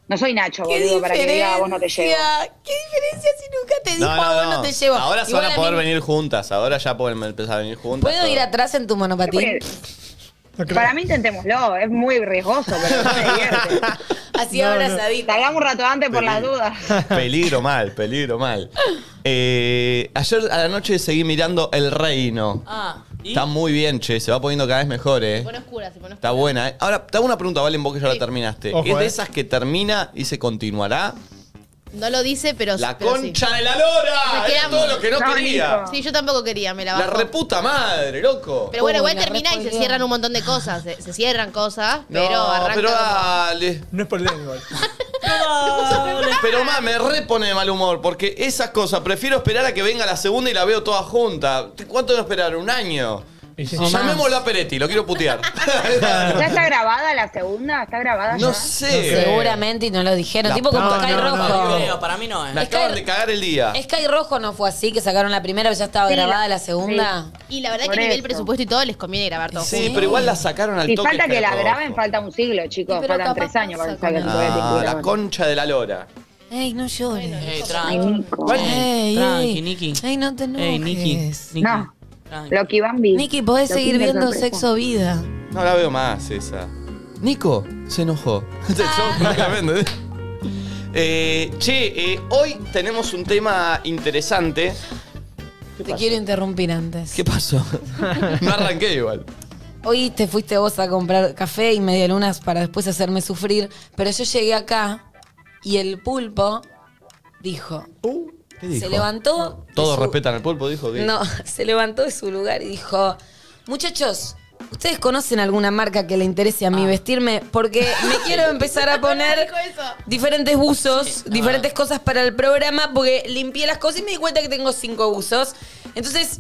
S6: No soy Nacho,
S4: ¿Qué
S6: boludo, para que diga a vos no te llevo.
S4: diferencia? ¿Qué diferencia si nunca te dijo
S1: no,
S4: a
S1: no,
S4: vos
S1: no.
S4: no te llevo?
S1: Ahora se
S4: Igual
S1: van a
S4: a
S1: poder
S4: mí-
S1: venir juntas. Ahora ya pueden empezar a venir juntas.
S4: ¿Puedo ir atrás en tu monopatín?
S6: Para mí intentémoslo, es muy riesgoso, pero no me divierte. [laughs]
S4: Así
S2: No, no.
S4: abrazadita.
S6: Salgamos un rato antes por las dudas. [laughs]
S1: Peligro mal, peligro mal. Eh, ayer a la noche seguí mirando El Reino.
S5: Ah, ¿y?
S1: Está muy bien, che. Se va poniendo cada vez mejor, eh.
S3: Se pone oscura, se pone
S1: Está
S3: oscura.
S1: buena, eh. Ahora, te hago una pregunta, Valen, vos que ya la terminaste.
S2: Ojo,
S1: ¿Es de
S2: eh.
S1: esas que termina y se continuará?
S3: No lo dice, pero
S1: La
S3: pero sí.
S1: concha de la lora. Era todo lo que no
S6: No,
S1: quería.
S3: Sí, yo tampoco quería, me la
S1: La
S3: bajo.
S1: reputa madre, loco.
S3: Pero bueno, igual
S4: la
S3: termina y se cierran un montón de cosas. Se, se cierran cosas,
S1: No,
S3: pero arranca
S1: pero
S3: como-
S1: dale.
S2: No es por lengua. [laughs]
S1: Pero más, me repone de mal humor, porque esas cosas, prefiero esperar a que venga la segunda y la veo toda junta. ¿Cuánto debo esperar? ¿Un año? Llamémoslo a Peretti, lo quiero putear. [laughs]
S6: ¿Ya está grabada la segunda? ¿Está grabada
S1: no
S6: ya?
S1: sé.
S4: Seguramente y no lo dijeron.
S1: La
S4: tipo como Sky
S2: no, no,
S4: Rojo.
S5: No para mí no,
S1: Me
S5: ¿eh?
S1: acaban de cagar el día.
S4: Sky Rojo no fue así, que sacaron la primera, pero ya estaba
S6: Sí,
S4: grabada
S6: la-
S4: la segunda.
S3: Y la verdad
S6: Por
S3: que a nivel
S6: eso.
S3: presupuesto y todo les conviene grabar todo
S1: Sí, pero igual la sacaron al
S6: Si
S1: toque.
S6: falta que
S1: Sky
S6: la
S1: Rojo.
S6: graben, falta un siglo, chicos.
S4: Sí, pero
S6: Faltan
S4: capaz
S6: tres años para que
S4: pasa con
S6: juguete.
S1: Ah, la concha de la lora.
S4: Ey, no llores.
S5: Ey,
S6: Ay,
S5: tranqui.
S6: Nico.
S4: Ey,
S5: Tranqui. Niki.
S4: Ey, no te enojes.
S5: Ey, Niki. Niki.
S6: No,
S5: Tranqui.
S6: Loki Bambi.
S4: Niki, podés
S6: Lo
S4: seguir
S6: Kinder
S4: viendo
S6: sorpresa.
S4: Sexo Vida.
S1: No la veo más esa. Nico se enojó. [laughs] Se enojó claramente. Eh, che, eh, hoy tenemos un tema interesante.
S4: Te quiero interrumpir antes.
S1: ¿Qué pasó? [laughs] no arranqué igual.
S4: Hoy te fuiste vos a comprar café y medialunas para después hacerme sufrir, pero yo llegué acá y el pulpo dijo,
S1: ¿Qué dijo?
S4: se levantó...
S1: Todos
S4: su-
S1: respetan al pulpo, dijo. ¿qué?
S4: No, [laughs] se levantó de su lugar y dijo, muchachos, ¿ustedes conocen alguna marca que le interese a mí vestirme? Porque me [laughs] quiero empezar a poner diferentes buzos, diferentes cosas para el programa, porque limpié las cosas y me di cuenta que tengo cinco buzos. Entonces,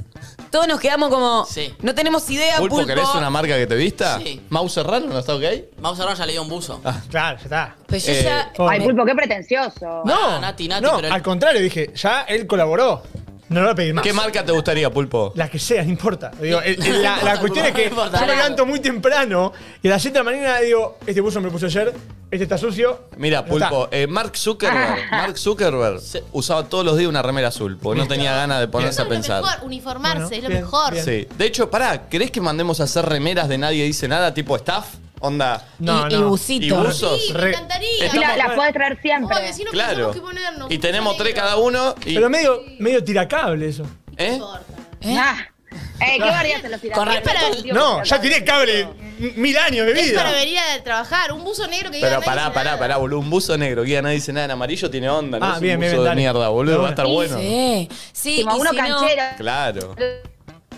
S4: todos nos quedamos como,
S5: Sí.
S4: no tenemos idea,
S1: ¿Pulpo,
S4: pulpo.
S1: querés una marca que te vista?
S5: Sí.
S1: ¿Mouse Serrano no está ok?
S5: A ver, ya le dio un buzo.
S2: Claro, ya está.
S4: Pues yo
S1: Eh,
S4: ya...
S6: Ay, Pulpo, qué pretencioso.
S2: No,
S5: Ah, Nati, Nati,
S2: no,
S5: pero-
S2: al contrario, dije, ya él colaboró. No lo voy a pedir más.
S1: ¿Qué marca te gustaría, Pulpo?
S2: La que sea, no importa. Digo, el- el- la, cuestión es que yo me levanto muy temprano y a las 7 de la mañana digo, este buzo me lo puse ayer, este está sucio.
S1: Mira,
S2: Ya
S1: Pulpo, eh, Mark Zuckerberg, Mark Zuckerberg usaba todos los días una remera azul, porque no tenía ganas de ponerse
S3: Eso
S1: a
S3: es lo
S1: pensar.
S3: mejor, uniformarse,
S2: Bueno,
S3: es lo
S2: bien,
S3: mejor.
S2: bien.
S1: Sí. De hecho, pará, ¿querés que mandemos a hacer remeras de nadie dice nada, tipo staff? Onda.
S2: No,
S4: y, y
S2: no.
S4: bucitos.
S1: Y buzos.
S3: Sí, me
S2: Re-
S3: encantaría.
S6: Sí, la, la podés traer siempre.
S3: Obvio, si no
S1: Claro.
S3: qué ponernos.
S1: Y tenemos tres cada uno. Y,
S2: Pero medio, medio tiracable eso.
S1: ¿Eh?
S6: Ah. Ey, ¿qué variantes los
S5: Con
S6: tiracables?
S5: respeto-
S2: No, ya tiré cable m- mil años de
S3: Es para
S2: vida.
S3: venir a trabajar. Un buzo negro que diga
S1: Pero
S3: nadie
S1: pará,
S3: dice
S1: pará,
S3: nada.
S1: pará, boludo. Un buzo negro que ya nadie dice nada en amarillo tiene onda, ¿no?
S2: Ah,
S1: es un
S2: bien, bien,
S1: buzo
S2: bien,
S1: de
S2: dale.
S1: mierda, boludo. Va a estar bueno.
S4: Sí, sí,
S6: Como
S4: y
S6: uno
S4: si no-
S6: canchero.
S1: Claro.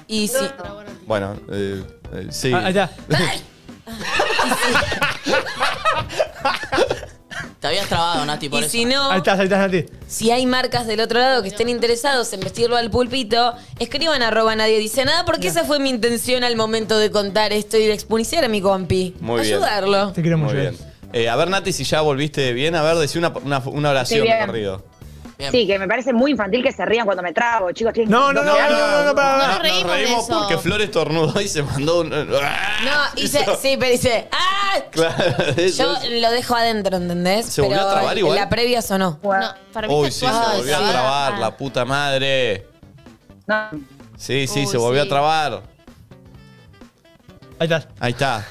S4: y si,
S1: Bueno, eh, eh, sí.
S2: Ah, está. [laughs] [laughs]
S5: Te habías trabado, Nati, por
S4: y
S5: eso.
S4: si no,
S2: Ahí estás, ahí estás, Nati.
S4: si hay marcas del otro lado que estén interesados en vestirlo al pulpito, escriban arroba nadie dice nada, porque esa fue mi intención al momento de contar esto y de expuniciar a mi compi.
S1: Muy bien.
S4: Ayudarlo.
S2: Te quiero
S1: Muy
S2: mucho.
S1: bien. Eh, a ver, Nati, si ya volviste bien. A ver, decí una, una, una oración
S6: bien.
S1: corrido.
S5: Bien.
S6: Sí, que me parece muy infantil que se rían cuando me trago, chicos.
S2: No, no, no,
S6: 12
S2: no, no, no, no, para,
S3: No nos reímos
S1: Nos
S3: de
S1: reímos
S3: eso.
S1: porque Flores estornudó y se mandó un.
S4: No, y se- sí, pero dice, ¡ah!
S1: Claro, [laughs] eso
S4: Yo
S1: es.
S4: lo dejo adentro, ¿entendés?
S1: ¿Se volvió
S4: pero
S1: a trabar igual?
S4: La previa sonó.
S6: Bueno,
S3: No, para mí
S1: Uy, sí, se volvió a trabar,
S3: Ah.
S1: la puta madre.
S6: no.
S1: Sí, sí,
S4: Uy,
S1: se volvió
S4: sí.
S1: a trabar.
S2: Ahí estás.
S1: Ahí está.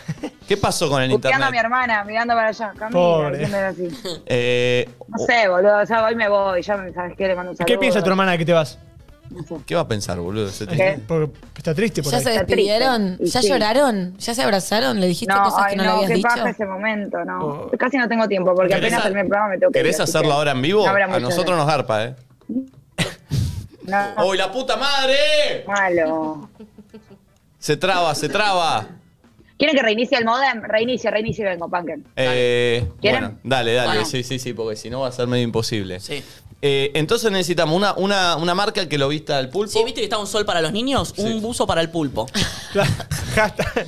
S1: ¿Qué pasó con el
S6: Puteando a mi
S1: internet?
S6: hermana, mirando para allá. Camila,
S2: Pobre.
S6: así. [laughs]
S1: Eh,
S6: No sé, boludo. Ya hoy me voy. Ya me sabes qué le mando un saludo.
S2: ¿Qué piensa tu hermana de que te vas?
S6: No sé.
S1: ¿Qué va a pensar, boludo?
S2: está triste por
S4: ¿Ya
S2: ahí.
S4: se
S6: Está
S4: despidieron? ¿Ya
S6: sí.
S4: lloraron? ¿Ya se abrazaron? ¿Le dijiste
S6: No,
S4: cosas
S6: ay,
S4: que no,
S6: no,
S4: le habías
S6: qué
S4: dicho?
S6: paja ese momento, no.
S2: Oh.
S6: Casi no tengo tiempo porque
S1: ¿Querés
S6: apenas terminé el programa me tengo que.
S1: ¿Querés hacerlo
S6: que
S1: ahora en vivo?
S6: no
S1: a nosotros nos garpa, ¿eh?
S6: No,
S1: ¡Uy, la puta madre!
S6: malo.
S1: Se traba, se traba.
S6: ¿Quieren que reinicie el modem? Reinicie, reinicie y vengo, Panken.
S1: Eh,
S6: ¿Quieren?
S1: bueno, dale, dale.
S5: Bueno.
S1: Sí, sí, sí, porque si no va a ser medio imposible.
S5: Sí.
S1: Eh, entonces necesitamos una, una, una marca que lo vista al pulpo.
S5: Sí, ¿viste que está un sol para los niños? Un buzo para el pulpo. [laughs]
S2: Claro, hashtag.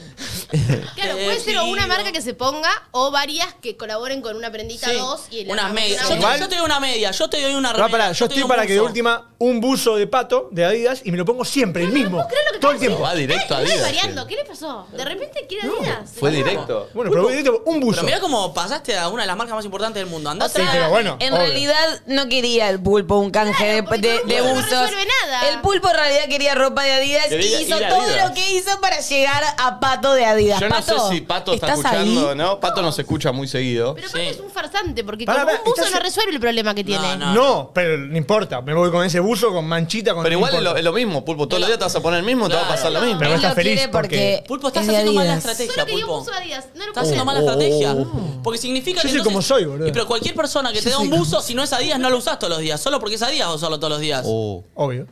S2: [laughs]
S3: Claro, puede ser o una marca que se ponga o varias que colaboren con una prendita
S5: Sí.
S3: dos y la-
S5: Unas medias. Yo,
S3: una-
S5: te-
S2: Igual-
S5: yo te doy una media, yo te doy una
S2: pará, yo
S5: te
S2: estoy
S5: doy un
S2: para que de
S5: buzo.
S2: última un buzo de pato de Adidas y me lo pongo siempre, el mismo. Todo el tiempo.
S1: Va directo a Adidas.
S3: variando, ¿qué le pasó? De repente quiere Adidas.
S1: Fue directo.
S2: Bueno, pero voy directo un buzo.
S5: Pero mirá cómo pasaste a una de las marcas más importantes del mundo. Andá
S2: Sí, pero bueno.
S4: En
S2: obvio.
S4: realidad no quería el pulpo un canje
S3: Claro,
S4: de, de- de
S3: buzo no nada.
S4: El pulpo en realidad quería ropa de Adidas
S1: Quería
S4: y hizo todo
S1: Adidas.
S4: lo que hizo para llegar a pato de Adidas.
S1: Yo no
S4: Pato,
S1: sé si Pato está
S4: ¿estás
S1: escuchando o
S4: ahí?
S1: no. Pato nos escucha muy seguido.
S3: Pero aparte es un farsante, porque
S2: Pará,
S3: con un buzo
S2: estás-
S3: no resuelve el problema que tiene.
S2: No, pero no importa. Me voy con ese buzo, con manchita, con
S1: Pero
S2: no
S1: igual es lo, es lo mismo, Pulpo. Todos los días te vas a poner el mismo y te va a pasar lo mismo.
S2: Pero
S4: Él
S2: está
S4: lo
S2: feliz
S4: porque
S5: Pulpo, estás haciendo mala estrategia,
S3: Solo que yo
S5: Pulpo.
S3: No lo
S5: Estás haciendo mala
S1: Oh.
S5: estrategia. Porque significa
S2: Yo
S5: que
S2: soy
S5: entonces-
S2: como soy, boludo.
S5: Pero cualquier persona que te da un buzo, si no es Adidas, no lo todos los días. Solo porque es Adidas o solo todos los días.
S1: Oh.
S2: Obvio.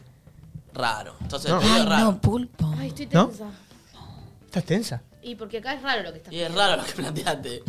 S5: Raro. Entonces,
S2: No.
S4: Ay,
S5: raro.
S4: no, pulpo.
S3: Ay, estoy
S2: ¿No?
S3: tensa.
S2: ¿Estás tensa?
S3: Y porque acá es raro lo que está
S5: Y es raro lo que [laughs] planteaste.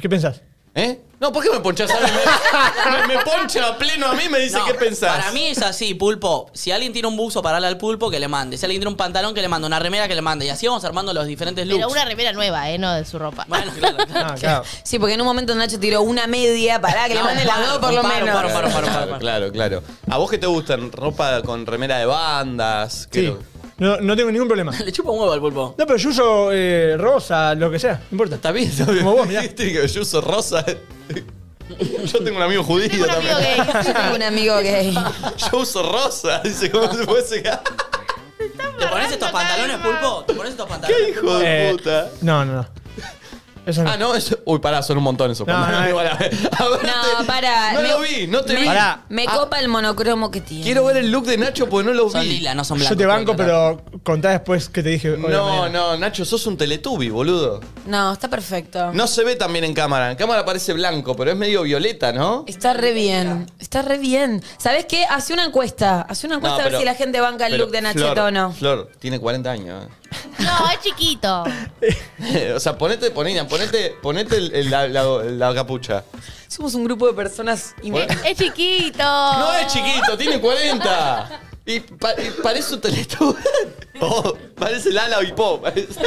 S2: ¿Qué pensás?
S1: ¿Eh? No, ¿por qué me ponchas a mí? Me, me- me poncha a pleno a mí me dice
S5: No,
S1: qué pensás.
S5: Para mí es así, pulpo. Si alguien tiene un buzo para darle al pulpo, que le mande. Si alguien tiene un pantalón, que le mande. Una remera, que le mande. Y así vamos armando los diferentes looks.
S3: Pero una remera nueva, ¿eh? No de su ropa.
S5: Bueno, claro, [laughs] claro.
S2: Ah, claro.
S4: Sí, porque en un momento Nacho tiró una media para que le manden las dos por lo
S5: paro,
S4: menos.
S5: paro, paro, paro,
S1: Claro,
S5: paro.
S1: claro, claro. ¿A vos qué te gustan? ¿Ropa con remera de bandas? ¿Qué
S2: Sí.
S1: lo-
S2: No, no tengo ningún problema. [laughs]
S5: Le chupa un huevo al pulpo.
S2: No, pero yo uso eh, rosa, lo que sea, no importa.
S1: Está bien, está
S2: Como vos, mirá. [laughs]
S1: Dijiste que yo uso rosa. [laughs] Yo tengo un amigo judío
S3: Tengo un amigo
S1: también.
S3: gay.
S4: Yo tengo un amigo gay.
S1: Yo uso rosa. Dice, ¿cómo se fuese?
S5: ¿Te pones estos pantalones, pulpo? ¿Te pones estos pantalones?
S1: ¿Qué hijo de
S2: Eh,
S1: puta?
S2: No, no, no. Eso no.
S1: Ah, no, eso. Uy, pará, son un montón esos
S2: No,
S1: pantalones.
S2: no, [laughs]
S1: a ver, ver,
S4: No,
S1: te-
S4: para.
S1: No
S4: me-
S1: lo vi, no te
S4: me,
S1: vi.
S2: Pará.
S4: Me
S1: Ah.
S4: copa el monocromo que tiene.
S1: Quiero ver el look de Nacho porque no lo vi.
S5: Son lila, no son blancos.
S2: Yo te banco, pero contá después que te dije. hoy a la
S1: No,
S2: mañana.
S1: no, Nacho, sos un teletubi, boludo.
S4: No, está perfecto.
S1: No se ve tan bien en cámara. En cámara parece blanco, pero es medio violeta, ¿no?
S4: Está re bien. Está re bien. ¿Sabes qué? Hace una encuesta. Hace una encuesta
S1: No,
S4: a ver
S1: pero-
S4: si la gente banca el
S1: Pero,
S4: look de Nachito
S1: Flor,
S4: o no.
S1: Flor, tiene 40 años.
S3: No, es chiquito. [laughs]
S1: o sea, ponete, ponete, ponete, ponete el- el- la, la- la capucha.
S4: Somos un grupo de personas.
S3: Es chiquito.
S1: No es chiquito, tiene 40. Y, pa- y parece un teletubi. [laughs] Oh, parece Lala Bipó. Parece.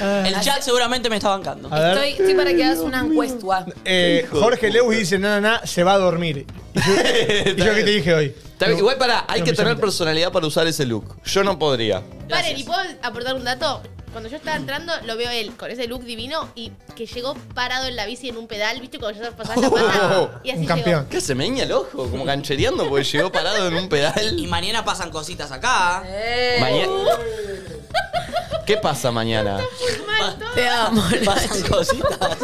S5: El chat seguramente me está bancando.
S2: A ver.
S4: Estoy, estoy para que hagas una encuesta.
S2: Eh, Jorge Lewis dice, no, no, no, se va a dormir. ¿Y yo, [laughs] y yo qué te dije hoy?
S1: Está bien, Igual para, hay que tener personalidad para usar ese look. Yo no podría.
S3: Paren, ¿y puedo aportar un dato? Cuando yo estaba entrando, lo veo él con ese look divino y que llegó parado en la bici en un pedal, ¿viste? Cuando ya pasaba la pata. Y así
S2: Un campeón.
S3: llegó.
S1: ¿Qué se me guiña el ojo? Como canchereando porque llegó parado en un
S5: Y
S1: pedal.
S5: mañana pasan cositas acá.
S4: Eh,
S1: Mañana. ¿Qué pasa mañana?
S4: Te amo.
S5: Pasan cositas.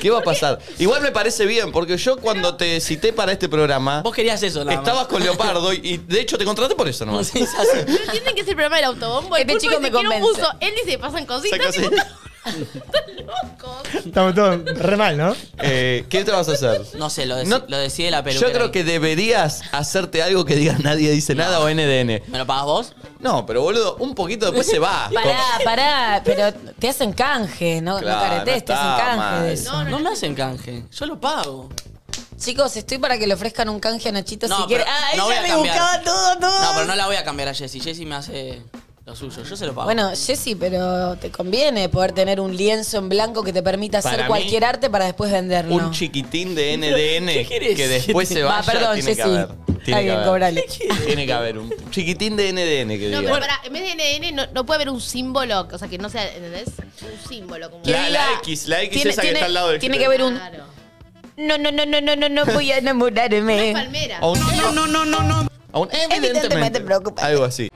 S1: ¿Qué va a pasar? Igual me parece bien, porque yo cuando te cité para este programa,
S5: Vos querías eso, nada más.
S1: estabas con Leopardo y, y de hecho te contraté por eso nomás.
S5: Sí.
S3: ¿No entienden que es el programa del autobombo? El
S4: Este
S3: pulpo
S4: chico
S3: dice,
S4: me
S3: "Quiero un
S4: convence".
S3: buzo. Él dice, pasan cositas.
S1: Saca
S3: tipo,
S1: así.
S3: Están locos.
S2: Estamos todos re mal, ¿no?
S1: Eh, ¿Qué te vas a hacer?
S5: No sé, lo, deci-
S1: No-
S5: lo decide la peluquera.
S1: Yo creo
S5: ahí.
S1: que deberías hacerte algo que digas nadie dice nada o NDN.
S5: ¿Me lo pagas vos?
S1: No, pero boludo, un poquito después se va. [laughs]
S4: Pará, pará, pero te hacen canje, no,
S1: Claro,
S4: no caretés,
S1: no
S4: te hacen
S1: está
S4: canje
S1: mal.
S4: de eso.
S5: No, me hacen canje. Yo lo pago.
S4: Chicos, estoy para que le ofrezcan un canje a Nachito
S5: No,
S4: si
S5: pero
S4: quiere. Ah,
S5: no voy
S4: ella
S5: a cambiar.
S4: buscaba todo, todo.
S5: No, pero no la voy a cambiar a Jessy. Jessy me hace lo suyo. Yo se lo pago.
S4: Bueno, Jessy, pero te conviene poder tener un lienzo en blanco que te permita hacer
S1: mí,
S4: cualquier arte para después venderlo.
S1: Un chiquitín de NDN que después se
S4: Va,
S1: vaya.
S4: perdón,
S1: tiene que
S4: Jessy.
S1: haber. Tiene
S4: Está
S1: que haber.
S4: cobrale.
S1: Tiene que haber un chiquitín de NDN que
S3: No,
S1: diga.
S3: pero pará, en vez de NN no, no puede haber un símbolo, o sea, que no sea, ¿entendés? Un símbolo como...
S4: Que
S1: La, la X, la X
S4: tiene-
S1: esa que
S4: tiene-
S1: está al lado del
S4: tiene que haber un-
S3: Claro.
S4: No, no, no, no, no, no, no voy a enamorarme.
S3: Una palmera.
S1: A un, no, no, no, no, no. A un evidentemente.
S4: Evidentemente preocupante.
S1: Algo así.